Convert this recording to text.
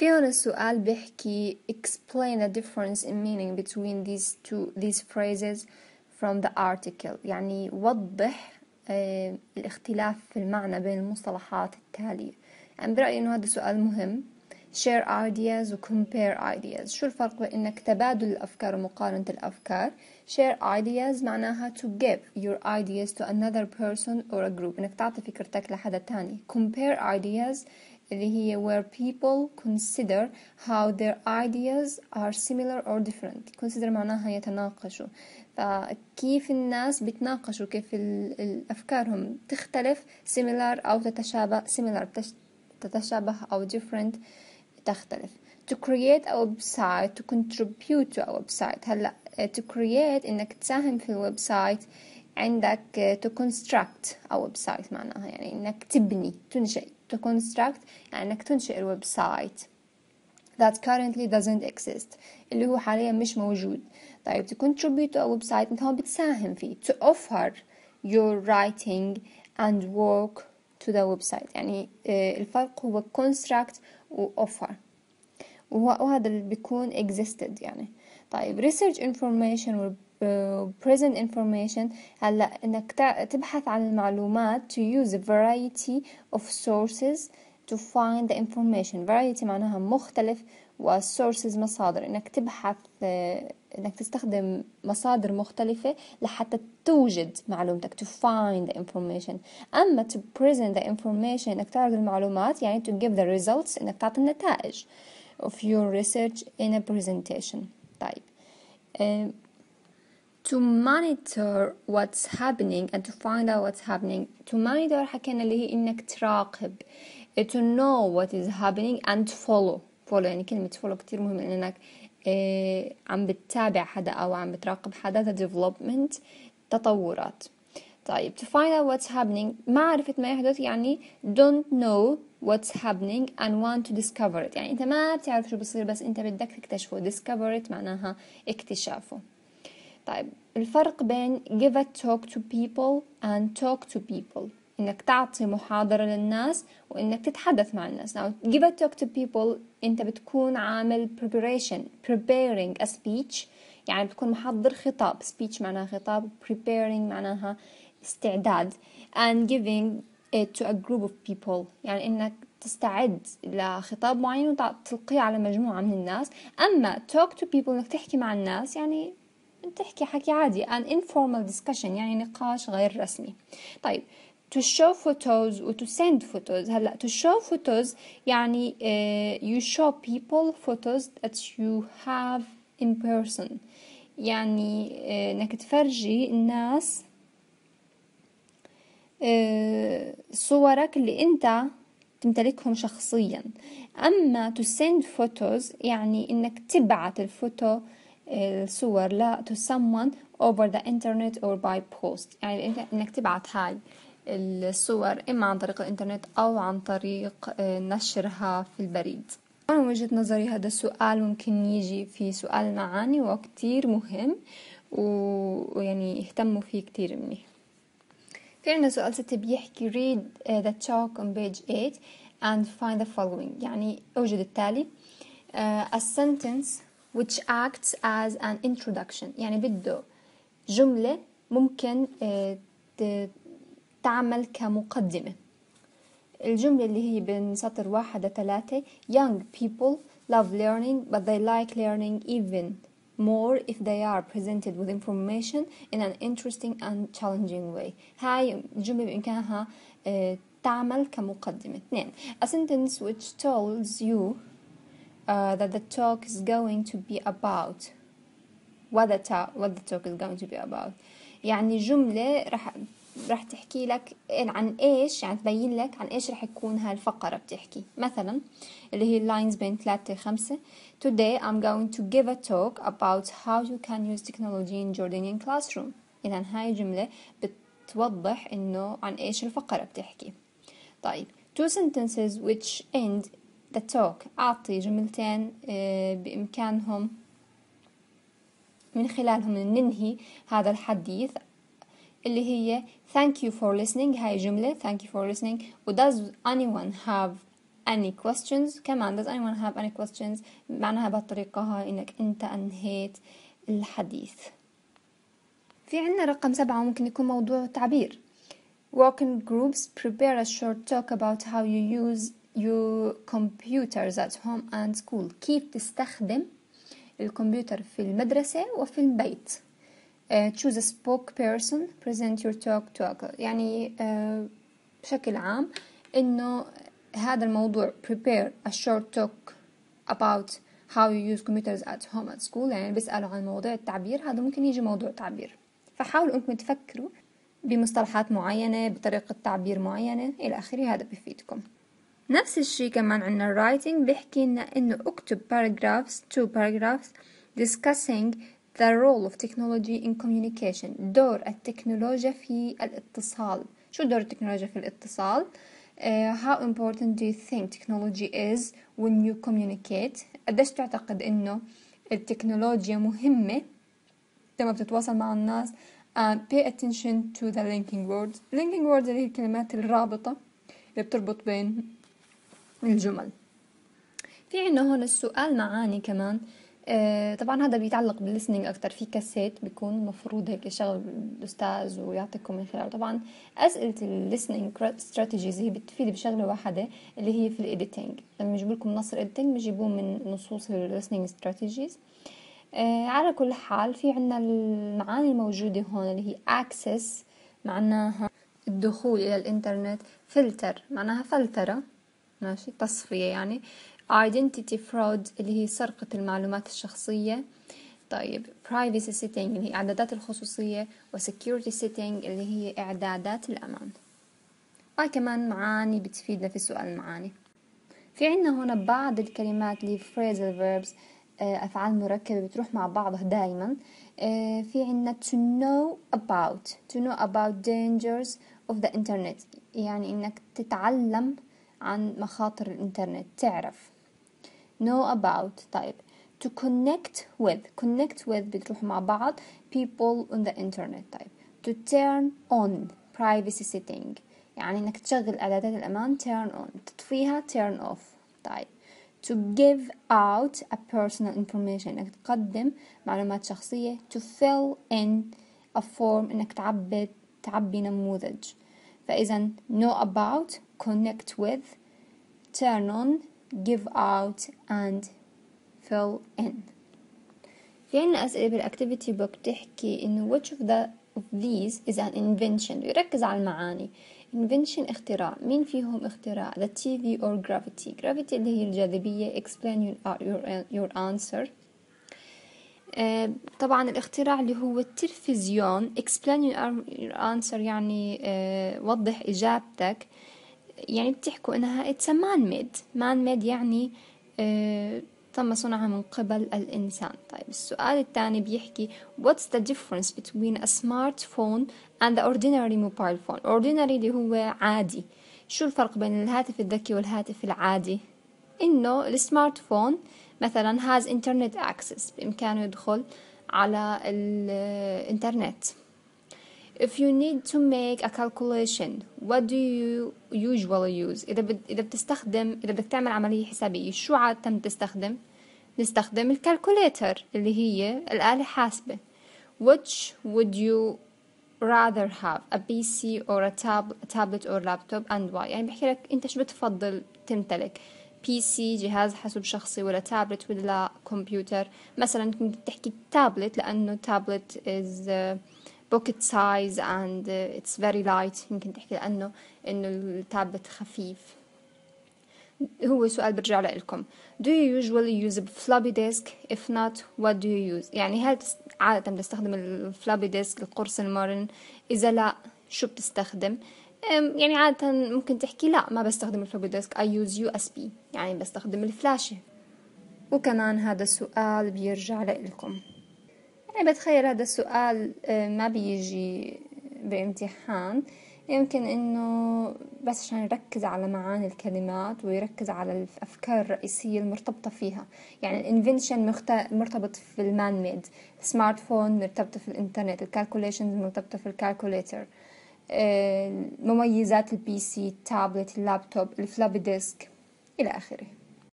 في هنا السؤال بيحكي explain the difference in meaning between these two these phrases from the article يعني وضح آه الاختلاف في المعنى بين المصطلحات التالية يعني برأيي إنه هذا سؤال مهم share ideas و compare ideas شو الفرق بين إنك تبادل الأفكار ومقارنة الأفكار share ideas معناها to give your ideas to another person or a group إنك تعطي فكرتك لحدا تاني compare ideas اللي هي where people consider how their ideas are similar or different consider معناها يتناقشوا فكيف الناس بتناقشوا كيف الأفكارهم تختلف similar أو تتشابه similar تتشابه أو different تختلف to create a website to contribute to a website هلا to create إنك تساهم في ال website عندك to construct a website معناها يعني إنك تبني تنشئ to construct يعني إنك تنشئ الويب سايت that currently doesn't exist اللي هو حاليا مش موجود طيب to contribute to a website أنت هون بتساهم فيه to offer your writing and work to the website يعني الفرق هو construct و offer وهذا اللي بيكون existed يعني طيب research information present information هلا انك تبحث عن المعلومات to use a variety of sources to find the information variety معناها مختلف و sources مصادر انك تبحث انك تستخدم مصادر مختلفة لحتى توجد معلومتك to find the information اما to present the information انك تعرض المعلومات يعني to give the results انك تعطي النتائج of your research in a presentation طيب um, to monitor what's happening and to find out what's happening to monitor حكينا اللي هي انك تراقب to know what is happening and follow follow يعني كلمة follow كتير مهم انك اه عم بتتابع حدا او عم بتراقب حدا the development تطورات طيب to find out what's happening معرفة ما يحدث يعني don't know what's happening and want to discover it يعني انت ما بتعرف شو بصير بس انت بدك تكتشفه discover it معناها اكتشافه طيب الفرق بين give a talk to people and talk to people. إنك تعطي محاضرة للناس وإنك تتحدث مع الناس. Now give a talk to people أنت بتكون عامل preparation preparing a speech. يعني بتكون محضر خطاب. Speech معناها خطاب preparing معناها استعداد. And giving it to a group of people. يعني إنك تستعد لخطاب معين وتلقيه على مجموعة من الناس. أما talk to people إنك تحكي مع الناس يعني تحكي حكي عادي an informal discussion يعني نقاش غير رسمي طيب to show photos و to send photos هلا to show photos يعني uh, you show people photos that you have in person يعني uh, انك تفرجي الناس uh, صورك اللي انت تمتلكهم شخصيا اما to send photos يعني انك تبعت الفوتو الصور لا to someone over the internet or by post. يعني انك تبعت هاي الصور إما عن طريق الإنترنت أو عن طريق نشرها في البريد. أنا وجهة نظري هذا السؤال ممكن يجي في سؤال معاني وكتير مهم ويعني يهتموا فيه كتير منيح في عنا سؤال ستة بيحكي read the talk on page 8 and find the following. يعني أوجد التالي. uh, a sentence which acts as an introduction يعني بده جملة ممكن تعمل كمقدمة الجملة اللي هي بين سطر واحد لثلاثة young people love learning but they like learning even more if they are presented with information in an interesting and challenging way هاي الجملة بإمكانها تعمل كمقدمة اثنين a sentence which tells you uh, that the talk is going to be about what the, ta- what the talk is going to be about يعني جملة رح رح تحكي لك عن إيش يعني تبين لك عن إيش رح يكون هالفقرة بتحكي مثلا اللي هي lines بين ثلاثة خمسة Today I'm going to give a talk about how you can use technology in Jordanian classroom إذا هاي جملة بتوضح إنه عن إيش الفقرة بتحكي طيب two sentences which end the talk أعطي جملتين بإمكانهم من خلالهم ننهي هذا الحديث اللي هي thank you for listening هاي جملة thank you for listening و does anyone have any questions كمان does anyone have any questions معناها بهالطريقة هاي انك انت انهيت الحديث في عنا رقم سبعة ممكن يكون موضوع تعبير working groups prepare a short talk about how you use your computers at home and school. كيف تستخدم الكمبيوتر في المدرسة وفي البيت؟ Uh, choose a spokesperson. Present your talk to a يعني uh, بشكل عام إنه هذا الموضوع prepare a short talk about how you use computers at home at school. يعني بيسألوا عن مواضيع التعبير. هذا ممكن يجي موضوع تعبير. فحاولوا إنكم تفكروا بمصطلحات معينة بطريقة تعبير معينة إلى آخره. هذا بيفيدكم نفس الشيء كمان عنا writing بيحكي لنا إنه اكتب paragraphs two paragraphs discussing the role of technology in communication دور التكنولوجيا في الاتصال شو دور التكنولوجيا في الاتصال uh, how important do you think technology is when you communicate قديش تعتقد انه التكنولوجيا مهمة لما بتتواصل مع الناس uh, pay attention to the linking words linking words اللي هي الكلمات الرابطة اللي بتربط بين الجمل في عنا هون السؤال معاني كمان. آه طبعا هذا بيتعلق بالليسننج أكثر في كاسيت بيكون المفروض هيك يشغل الأستاذ ويعطيكم من خلاله. طبعا أسئلة ال listening strategies هي بتفيد بشغلة واحدة اللي هي في ال editing لما يجيبوا لكم نص ال editing بيجيبوه من نصوص ال listening strategies آه على كل حال في عنا المعاني الموجودة هون اللي هي access معناها الدخول إلى الإنترنت فلتر معناها فلترة. ماشي تصفية يعني. Identity fraud اللي هي سرقة المعلومات الشخصية. طيب privacy setting اللي هي إعدادات الخصوصية و security setting اللي هي إعدادات الأمان. هاي كمان معاني بتفيدنا في سؤال المعاني في عنا هنا بعض الكلمات اللي phrasal verbs أفعال مركبة بتروح مع بعضها دايما. في عنا to know about. To know about dangers of the internet. يعني إنك تتعلم عن مخاطر الإنترنت تعرف know about طيب to connect with connect with بتروح مع بعض people on the internet طيب to turn on privacy setting يعني إنك تشغل إعدادات الأمان turn on تطفيها turn off طيب to give out a personal information انك تقدم معلومات شخصية to fill in a form انك تعبي تعبي نموذج فإذا know about connect with turn on give out and fill in في أسئلة بال activity book تحكي إنه which of, the, of these is an invention يركز على المعاني invention اختراع مين فيهم اختراع the TV or gravity gravity اللي هي الجاذبية explain your, your, your answer uh, طبعا الاختراع اللي هو التلفزيون explain your, your answer يعني uh, وضح إجابتك يعني بتحكوا it's a man made man made يعني uh, تم صنعها من قبل الإنسان. طيب السؤال الثاني بيحكي what's the difference between a smartphone and the ordinary mobile phone ordinary اللي هو عادي. شو الفرق بين الهاتف الذكي والهاتف العادي؟ إنه السمارت فون مثلا has internet access بإمكانه يدخل على الإنترنت if you need to make a calculation what do you usually use? إذا بد... إذا بتستخدم إذا بدك تعمل عملية حسابية شو عادة بتستخدم نستخدم ال calculator اللي هي الآلة حاسبة. Which would you rather have a PC or a, tab a tablet or laptop and why? يعني بحكي لك أنت شو بتفضل تمتلك؟ PC جهاز حاسوب شخصي ولا تابلت ولا كمبيوتر مثلا كنت تحكي تابلت لأنه tablet is uh, size and uh, it's very light. يمكن تحكي لأنه إنه التابلت خفيف. هو سؤال برجع لكم do you usually use a floppy disk? If not what do you use? يعني هل عادة بتستخدم ال floppy disk القرص المرن؟ إذا لا شو بتستخدم؟ يعني عادة ممكن تحكي لا ما بستخدم ال floppy disk I use USB يعني بستخدم الفلاشة. وكمان هذا السؤال بيرجع لكم يعني بتخيل هذا السؤال ما بيجي بامتحان. يمكن إنه بس عشان يركز على معاني الكلمات ويركز على الأفكار الرئيسية المرتبطة فيها. يعني ال invention مرتبط في ال man-made ال smartphone مرتبطة في الانترنت ال calculations مرتبطة في ال calculator مميزات ال PC التابلت اللابتوب ال floppy disk إلى آخره.